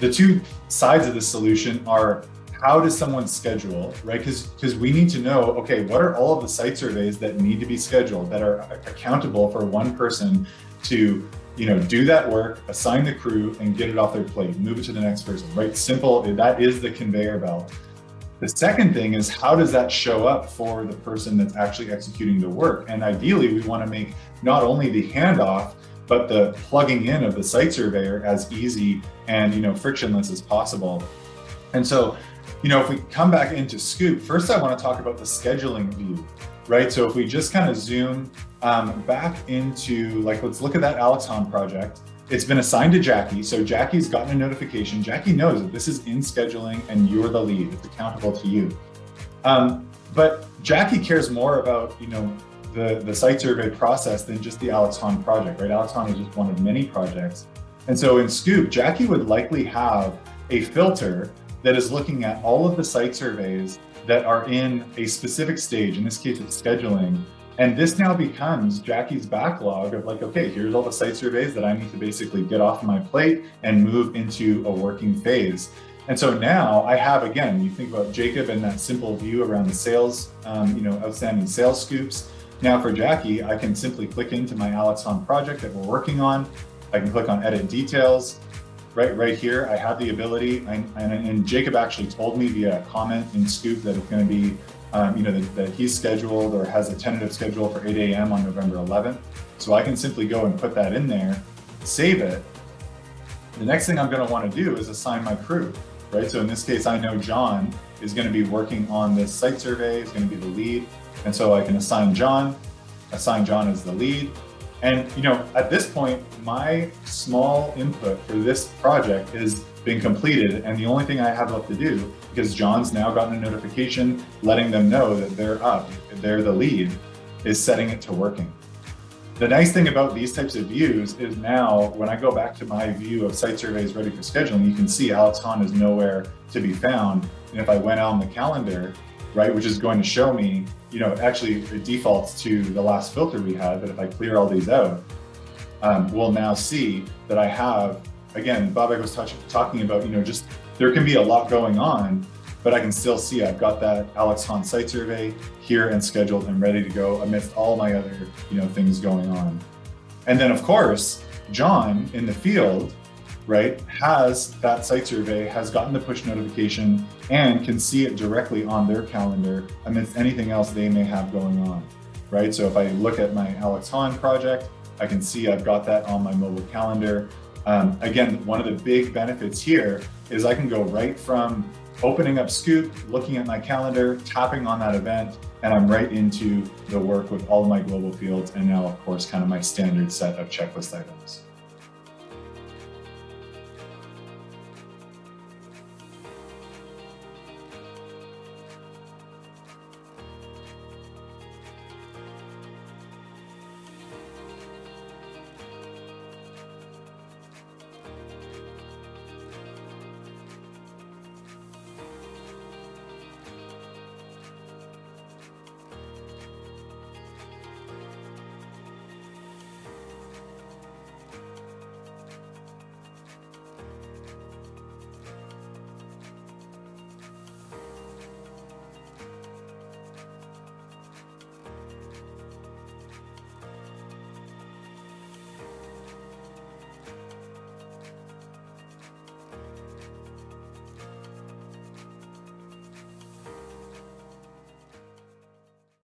the two sides of the solution are how does someone schedule, right? Because because we need to know, okay, what are all of the site surveys that need to be scheduled that are accountable for one person to you know do that work, assign the crew, and get it off their plate, move it to the next person, right? Simple. That is the conveyor belt. The second thing is how does that show up for the person that's actually executing the work? And ideally, we want to make not only the handoff, but the plugging in of the site surveyor as easy and you know frictionless as possible. And so, you know, if we come back into Scoop, first I want to talk about the scheduling view, right? So if we just kind of zoom um, back into like, let's look at that Alex Hahn project. It's been assigned to Jackie. So Jackie's gotten a notification. Jackie knows that this is in scheduling and you're the lead. It's accountable to you. Um, but Jackie cares more about, you know, the, the site survey process than just the Alex Hahn project, right? Alex Hahn is just one of many projects. And so in Scoop, Jackie would likely have a filter that is looking at all of the site surveys that are in a specific stage. In this case, it's scheduling and this now becomes Jackie's backlog of like, okay, here's all the site surveys that I need to basically get off my plate and move into a working phase. And so now I have, again, you think about Jacob and that simple view around the sales, um, you know, outstanding sales scoops. Now for Jackie, I can simply click into my Alex Hahn project that we're working on. I can click on edit details. Right, right here, I have the ability, and, and Jacob actually told me via comment in Scoop that it's going to be um, you know, that, that, he's scheduled or has a tentative schedule for 8 a.m. on November 11th. So I can simply go and put that in there, save it. The next thing I'm going to want to do is assign my crew, right? So in this case, I know John is going to be working on this site survey, is going to be the lead. And so I can assign John, assign John as the lead. And, you know, at this point, my small input for this project is being completed. And the only thing I have left to do, because John's now gotten a notification letting them know that they're up, they're the lead, is setting it to working. The nice thing about these types of views is now when I go back to my view of site surveys ready for scheduling, you can see Alex Hahn is nowhere to be found. And if I went on the calendar, right, which is going to show me, you know, actually it defaults to the last filter we had, but if I clear all these out, um, we'll now see that I have again, Babak was touch, talking about, you know, just there can be a lot going on, but I can still see I've got that Alex Hahn site survey here and scheduled and ready to go amidst all my other, you know, things going on. And then of course, John in the field, right, has that site survey, has gotten the push notification and can see it directly on their calendar amidst anything else they may have going on, right? So if I look at my Alex Hahn project, I can see I've got that on my mobile calendar. Um, again, one of the big benefits here is I can go right from opening up Scoop, looking at my calendar, tapping on that event, and I'm right into the work with all of my global fields and now, of course, kind of my standard set of checklist items.